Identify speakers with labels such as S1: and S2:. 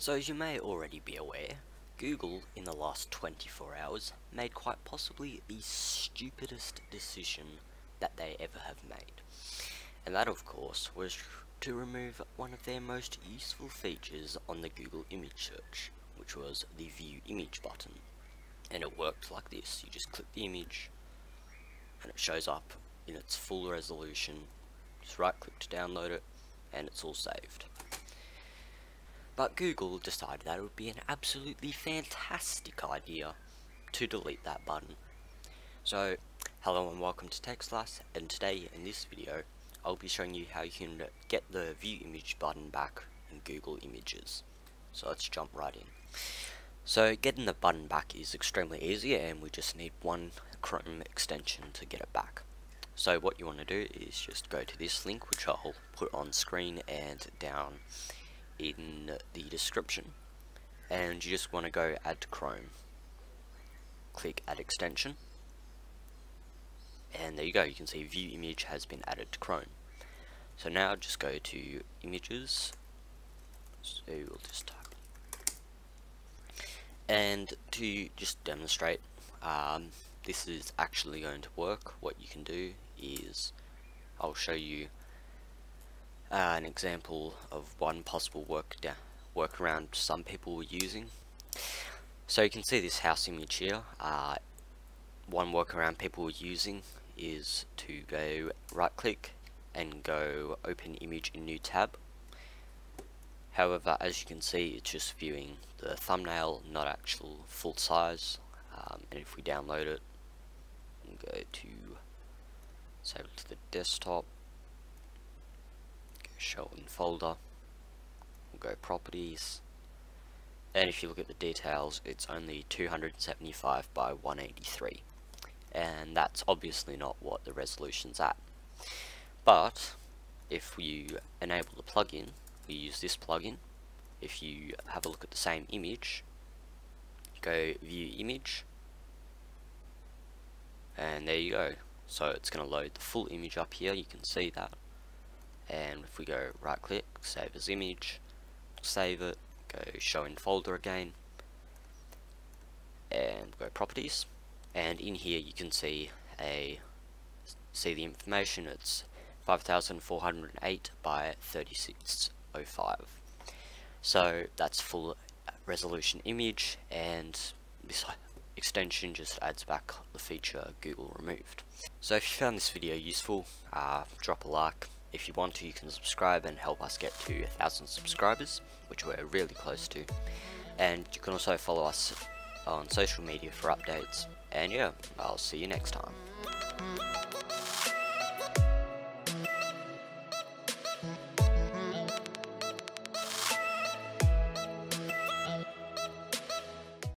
S1: So as you may already be aware, Google in the last 24 hours made quite possibly the stupidest decision that they ever have made. And that of course was to remove one of their most useful features on the Google image search, which was the view image button. And it worked like this, you just click the image and it shows up in its full resolution, just right click to download it and it's all saved. But Google decided that it would be an absolutely fantastic idea to delete that button. So, hello and welcome to TechSlice, and today in this video, I'll be showing you how you can get the view image button back in Google Images. So let's jump right in. So getting the button back is extremely easy and we just need one Chrome extension to get it back. So what you want to do is just go to this link which I'll put on screen and down in the description. And you just want to go add to Chrome. Click add extension. And there you go. You can see view image has been added to Chrome. So now just go to images. So we'll just type and to just demonstrate um, this is actually going to work. What you can do is I'll show you uh, an example of one possible work workaround some people were using. So you can see this house image here. Uh, one workaround people were using is to go right click and go open image in new tab. However, as you can see, it's just viewing the thumbnail, not actual full size. Um, and if we download it, and go to save it to the desktop, in folder. We'll go properties. And if you look at the details it's only 275 by 183 and that's obviously not what the resolution's at. But if you enable the plugin we use this plugin. If you have a look at the same image go view image. And there you go. So it's going to load the full image up here. You can see that and if we go right click save as image save it go show in folder again and go properties. And in here you can see a see the information. It's 5408 by 3605 so that's full resolution image and this extension just adds back the feature Google removed. So if you found this video useful, uh, drop a like, if you want to, you can subscribe and help us get to a thousand subscribers, which we're really close to. And you can also follow us on social media for updates. And yeah, I'll see you next time.